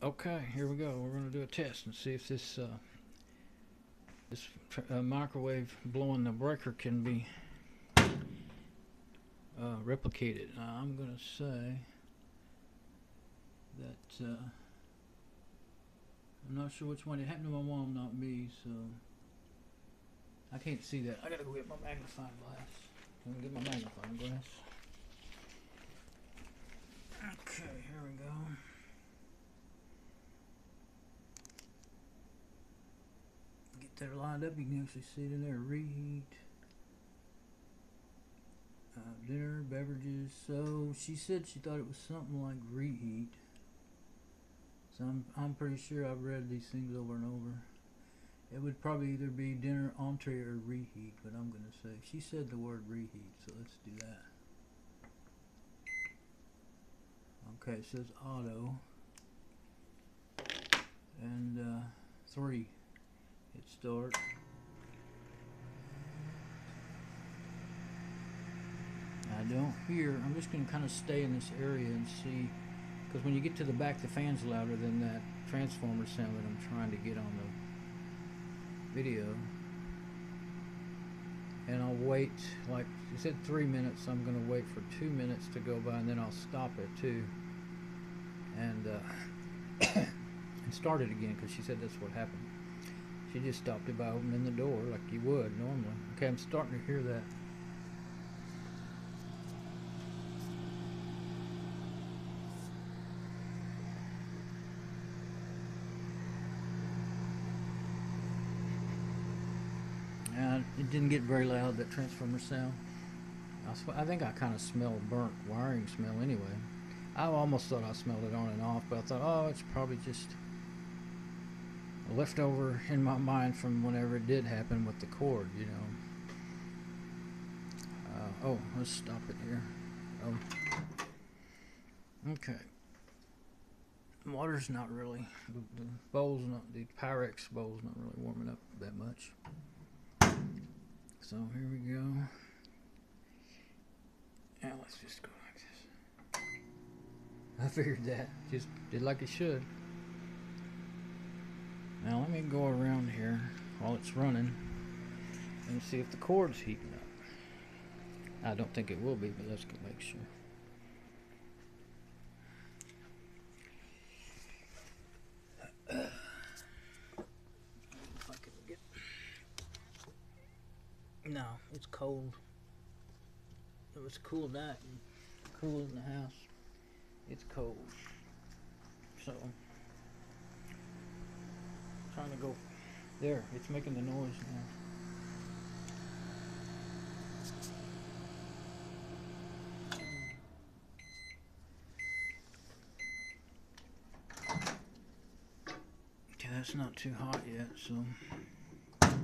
Okay, here we go. We're going to do a test and see if this uh, this uh, microwave blowing the breaker can be uh, replicated. Now, I'm going to say that uh, I'm not sure which one. It happened to my mom, not me, so I can't see that. I got to go get my magnifying glass. I'm going to get my magnifying glass. Okay, here we go. That lined up. You can actually see it in there. Reheat. Uh, dinner, beverages. So she said she thought it was something like reheat. So I'm, I'm pretty sure I've read these things over and over. It would probably either be dinner, entree, or reheat, but I'm going to say. She said the word reheat, so let's do that. Okay, it says auto. And uh, three. Hit start. I don't hear. I'm just going to kind of stay in this area and see. Because when you get to the back, the fan's louder than that transformer sound that I'm trying to get on the video. And I'll wait, like you said, three minutes. I'm going to wait for two minutes to go by, and then I'll stop it too. And, uh, and start it again because she said that's what happened. She just stopped it by opening the door like you would normally. Okay, I'm starting to hear that. And it didn't get very loud, that transformer sound. I, I think I kind of smelled burnt wiring smell anyway. I almost thought I smelled it on and off, but I thought, oh, it's probably just a leftover in my mind from whenever it did happen with the cord, you know. Uh, oh, let's stop it here. Oh. Okay. The water's not really, the, the bowl's not, the Pyrex bowl's not really warming up that much. So here we go. Now let's just go like this. I figured that. Just did like it should. Now let me go around here while it's running and see if the cord's heating up. I don't think it will be, but let's go make sure. If I can get- No, it's cold. It was cool night and cool in the house. It's cold. So trying to go there. It's making the noise now. Okay, that's not too hot yet, so let's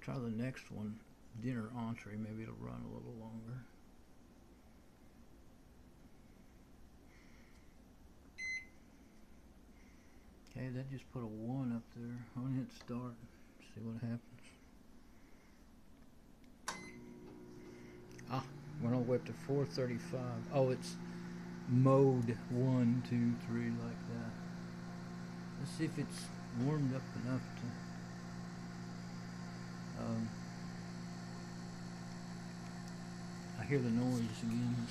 try the next one. Dinner entree, maybe it'll run a little longer. Okay, that just put a one up there. I'm gonna hit start. See what happens. Ah, went all the way up to 435. Oh, it's mode one, two, three, like that. Let's see if it's warmed up enough to. Um, I hear the noise again.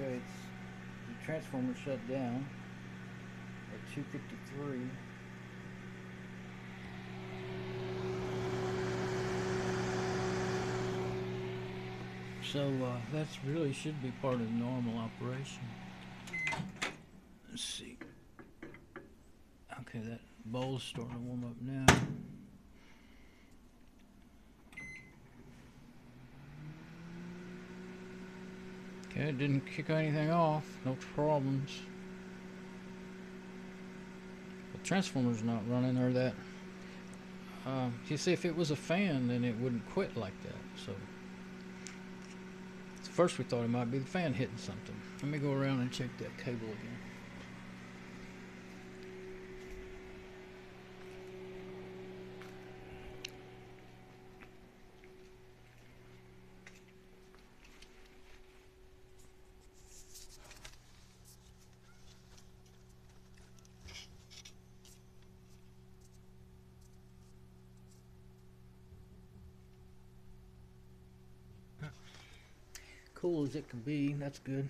Okay, it's the transformer shut down at 253. So uh, that's really should be part of normal operation. Let's see. Okay, that bowl's starting to warm up now. It didn't kick anything off. No problems. The transformer's not running or that. Uh, you see, if it was a fan, then it wouldn't quit like that. So, first we thought it might be the fan hitting something. Let me go around and check that cable again. Cool as it can be. That's good.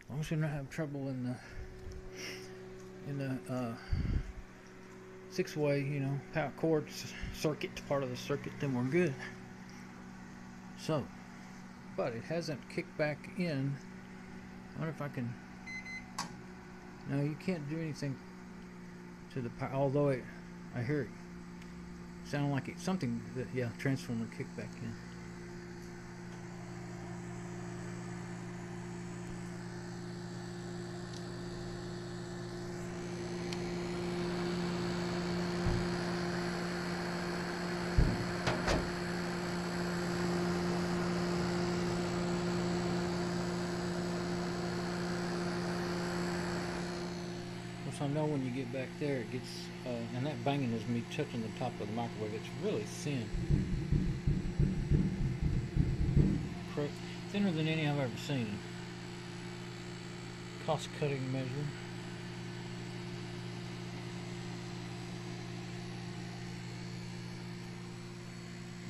As long as we don't have trouble in the in the uh, six-way, you know, power cord circuit part of the circuit, then we're good. So, but it hasn't kicked back in. I wonder if I can. No, you can't do anything to the power. Although it, I hear it sound like it something that yeah, transformer kicked back in. I know when you get back there, it gets, uh, and that banging is me touching the top of the microwave. It's really thin. Thinner than any I've ever seen. Cost cutting measure.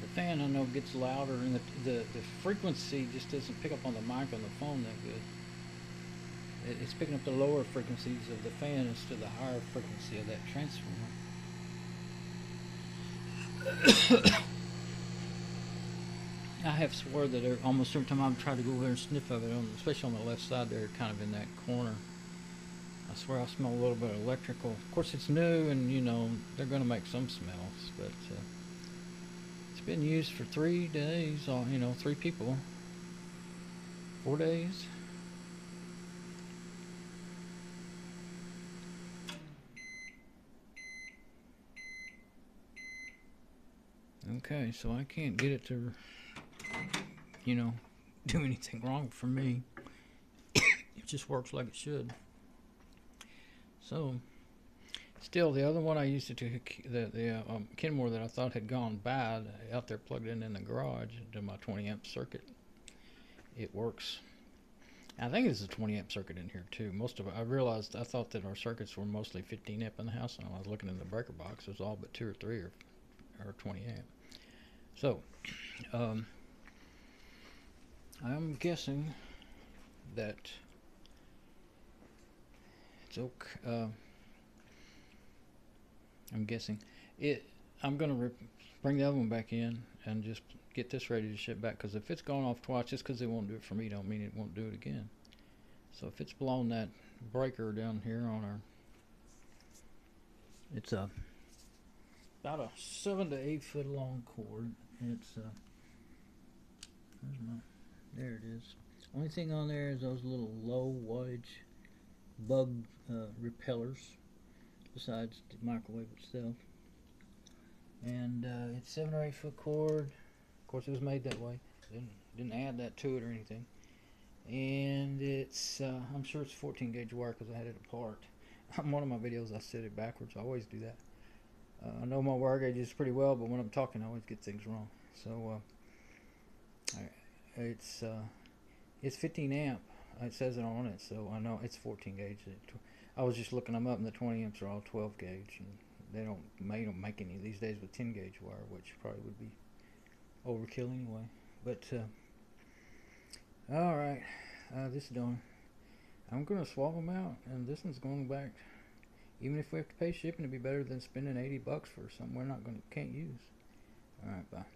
The fan I know gets louder and the, the, the frequency just doesn't pick up on the mic on the phone that good it's picking up the lower frequencies of the fan instead of the higher frequency of that transformer. I have swore that almost every time I've tried to go over there and sniff of it, on, especially on the left side there, kind of in that corner, I swear I smell a little bit of electrical. Of course, it's new, and you know they're going to make some smells, but uh, it's been used for three days. Uh, you know, three people, four days. Okay, so I can't get it to, you know, do anything wrong for me. it just works like it should. So, still, the other one I used it to, the, the uh, um, Kenmore that I thought had gone bad, out there plugged in in the garage to my 20 amp circuit, it works. I think there's a 20 amp circuit in here too. Most of it, I realized, I thought that our circuits were mostly 15 amp in the house, and I was looking in the breaker box, it was all but two or three or, or 20 amp. So, um, I'm guessing that it's okay. Uh, I'm guessing it. I'm gonna bring the other one back in and just get this ready to ship back. Because if it's gone off twice, just because it won't do it for me, don't mean it won't do it again. So if it's blown that breaker down here on our, it's a about a seven to eight foot long cord it's uh my there it is. Only thing on there is those little low wattage bug uh, repellers besides the microwave itself. And uh, it's seven or eight foot cord. Of course it was made that way. Didn't didn't add that to it or anything. And it's uh, I'm sure it's 14 gauge wire because I had it apart. On one of my videos I said it backwards. I always do that uh, I know my wire gauges pretty well, but when I'm talking, I always get things wrong. So uh, it's uh, it's 15 amp. It says it on it, so I know it's 14 gauge. I was just looking them up, and the 20 amps are all 12 gauge, and they don't make don't make any these days with 10 gauge wire, which probably would be overkill anyway. But uh, all right, uh, this done. I'm gonna swap them out, and this one's going back. Even if we have to pay shipping, it'd be better than spending eighty bucks for something we're not gonna can't use. All right, bye.